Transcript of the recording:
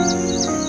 Música